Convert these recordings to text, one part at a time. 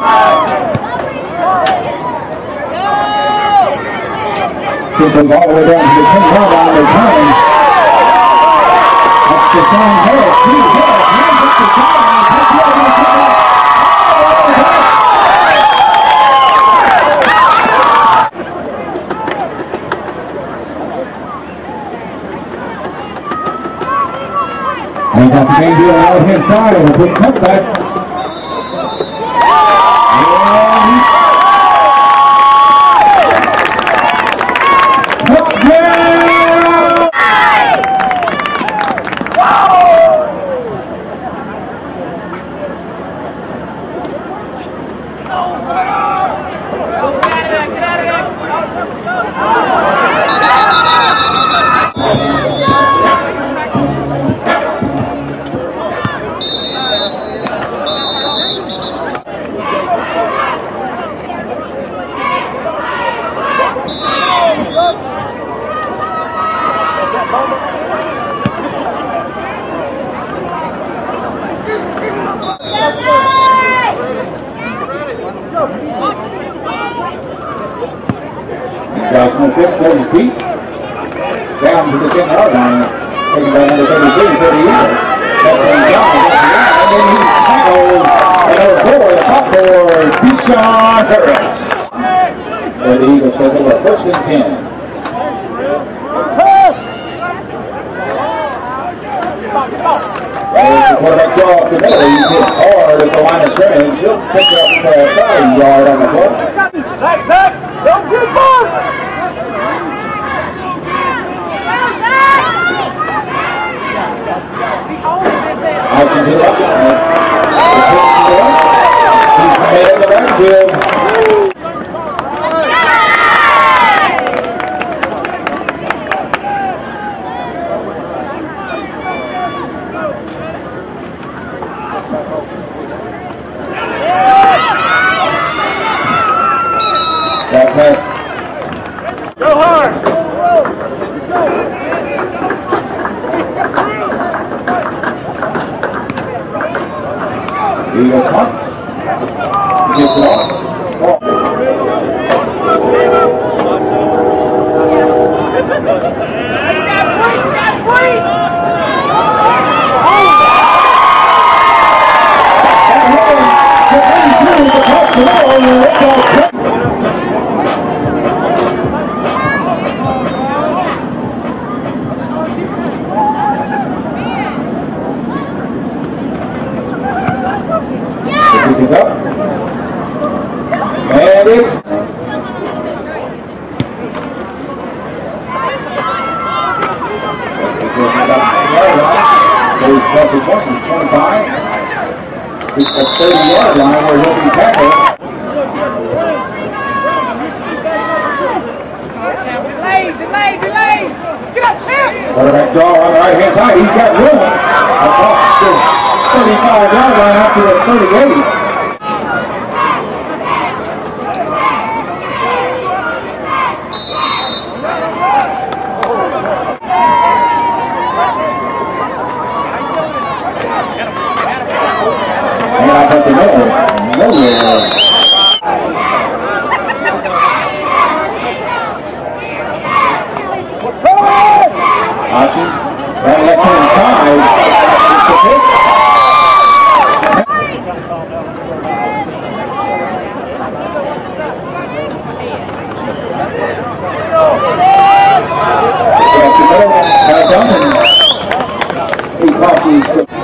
Goes all the way down to the 10 yard line. They're turning. That's Deshaun Harris. Steve Harris runs up the sideline. On the sideline. And got the game deal the right hand side and a quick cutback. And 26, 40 feet. Down to the 10 yard line. Taken by number 33, 30 yards. That's on John. And then he's tackled. And a boy, sophomore, Keyshawn Harris. For the Eagles, so they were first and 10. There's the quarterback draw up the middle. He's hit hard at the line of scrimmage. He'll pick up a uh, 5 yard on the play. That pass Cross the 20, 25. It's the 30 yard line where he'll be tackled. Delay, delay, delay! Get up, champ! Quarterback draw on the right hand side. He's got room across the 35 yard line out to the 38. He crosses the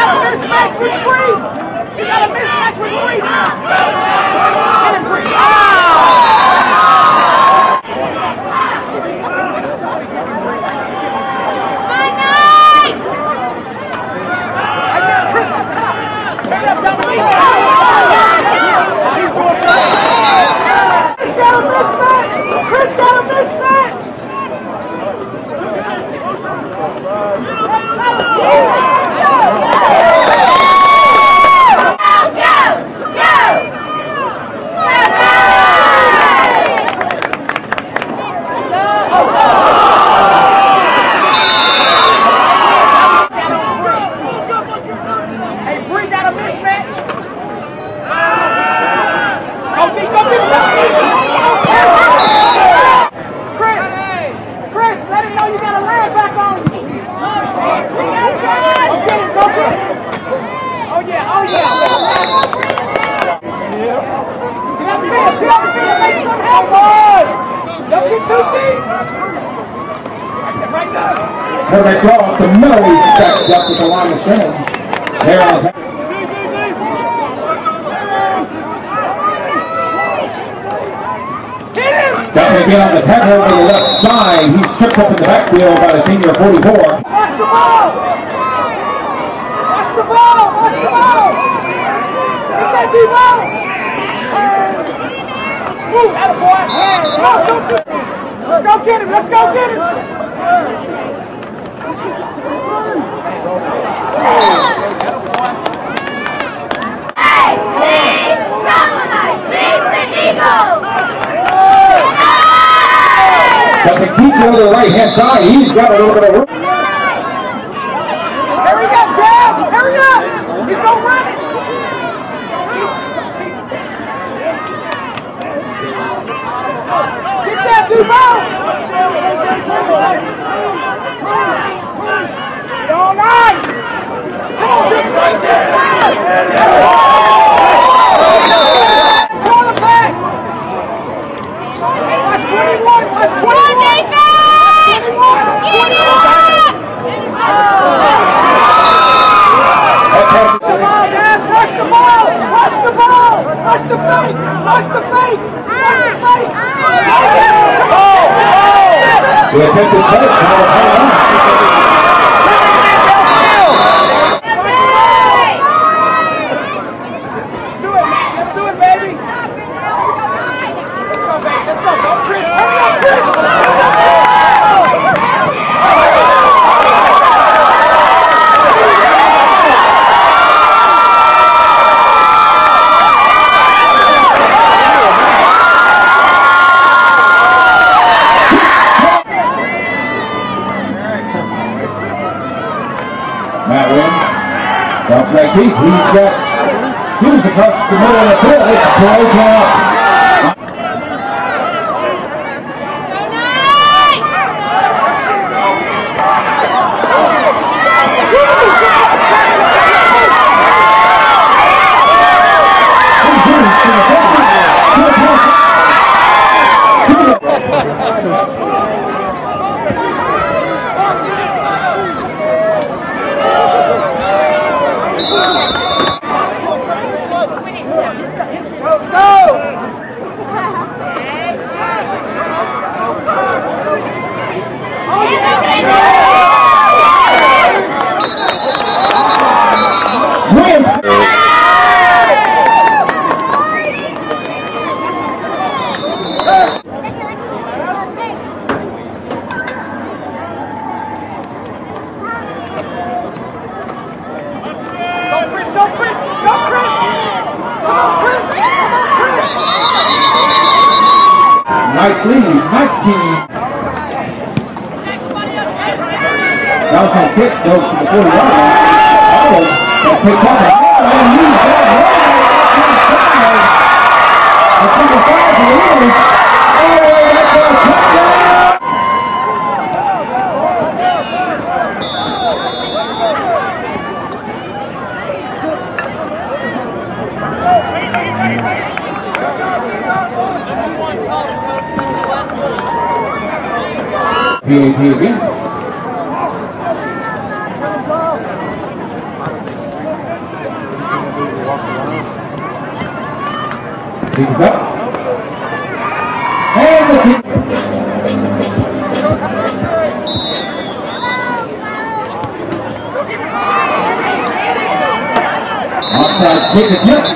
got a mismatch with three. He got a mismatch with three. now. Hit him, three. Oh! Got to on the tackle over the left side. He's stripped up in the backfield by the senior 44. Watch the ball! Watch the ball! Watch the ball! Get that deep ball! Move, that boy! Come on, don't do it! Let's go get him! Let's go get him! Got the keep to the right hand side. He's got a little bit of room. Hurry up! He's gonna run it! Get that! All right! Come on, son! Quarterback! Watch 21! Watch 21! 21! That pass is the ball, Rush the ball! Rush the ball! Rush the fake! Rush the fake! Rush the fake! Ah! Ah! Ah! Come on! the attempted play. Now the play on. Let's do it, man! Let's do it, baby! Let's go, baby! Let's go! Go, Chris! Hurry up, Chris! Matt Wynn. Drops back deep. He's got Hughes across the middle of the field. It's broken up. Dawson's hit goes to the 40 yard line. Oh, that picked up. And he's got right That's number five for the Eagles. Oh, that's a touchdown. PAT again. Things up. And the kick. Onside kick attempt.